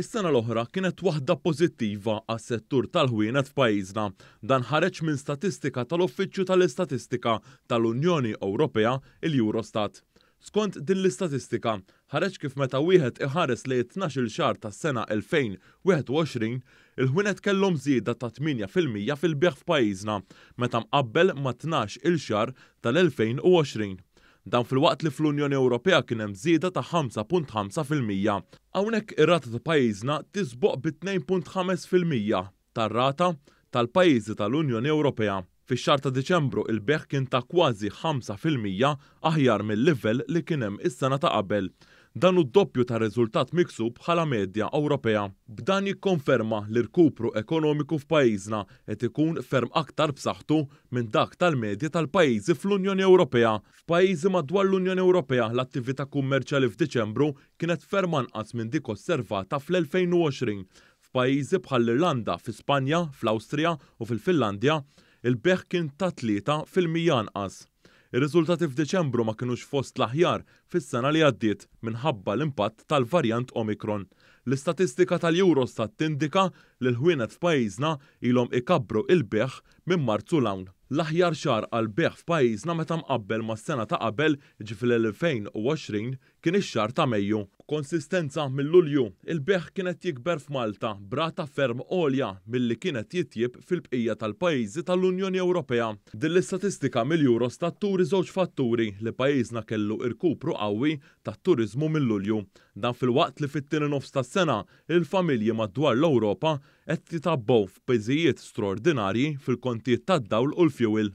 Is-sena l-oħra kienet waħda pożittiva għas-settur tal-ħwienet f'pajjiżna. Dan ħareġ minn statistika tal-Uffiċċju tal-Istatistika tal-Unjoni Ewropea, il-Eurostat. Skont din l-istatistika, ħareġ kif meta wieħed iħares lejn it-tnax-il xahar tas-sena 2021, il-ħwienet kellhom żieda ta' tmienja fil-mija fil-bejgħ f'pajjiżna meta mqabbel mat-tnax-il xahar tal-2020. Dan filwaqt li fl-Unjoni Ewropea kien hemm żieda ta' 5.5 fil-mija. Hawnhekk ir-rata ta' pajjiżna tisboq bi 2.5 fil-mija tar-rata tal-pajjiżi tal-Unjoni Ewropea. Fix-xahar ta' Diċembru il-bejgħ kien ta' kważi 5 fil-mija aħjar mil-livell li kien hemm is-sena ta' qabel Dan hu d-doppju tar-riżultat miksub bħala medja Ewropea. B'dan jikkonferma li rkupru ekonomiku f'pajjiżna qed ikun ferm aktar b'saħħtu minn dak tal-medja tal-pajjiżi fl-Unjoni Ewropea. F'pajjiżi madwar l-Unjoni Ewropea l-attività kummerċjali f'Diċembru kienet ferm anqas minn dik osservata fl-2020. F'pajjiżi bħall-Irlanda, fi Spanja, fl-Awstrija u fil-Finlandja, il-bejgħ kien ta' tlieta fil-mija anqas. Ir-riżultati f'Diċembru ma kinux fost l-aħjar fis-sena li għaddiet minħabba l-impatt tal-varjant Omicron. L-istatistika tal-Eurostat tindika li l-ħwienet f'pajjiżna ilhom ikabbru il-bejgħ minn Marzu 'l hawn. L-aħjar xahar għall-bejgħ f'pajjiżna meta mqabbel mas-sena ta' qabel, jiġifieri l-2020, Kien ix-xahar ta' Mejju. B'konsistenza minn Lulju, il-bejgħ kien qed jikber f'Malta b'rata ferm għolja milli kien qed jitjieb fil-bqija tal-pajjiżi tal-Unjoni Ewropea. Din l-istatistika mill-Eurostat turi żewġ fatturi li pajjiżna kellu irkupru qawwi tat-turiżmu minn Lulju. Dan filwaqt li fit-tieni nofs tas-sena, il-familji madwar l-Ewropa qed jitgħabbew f'piżijiet straordinarji fil-kontijiet tad-dawl u l-fjuwil.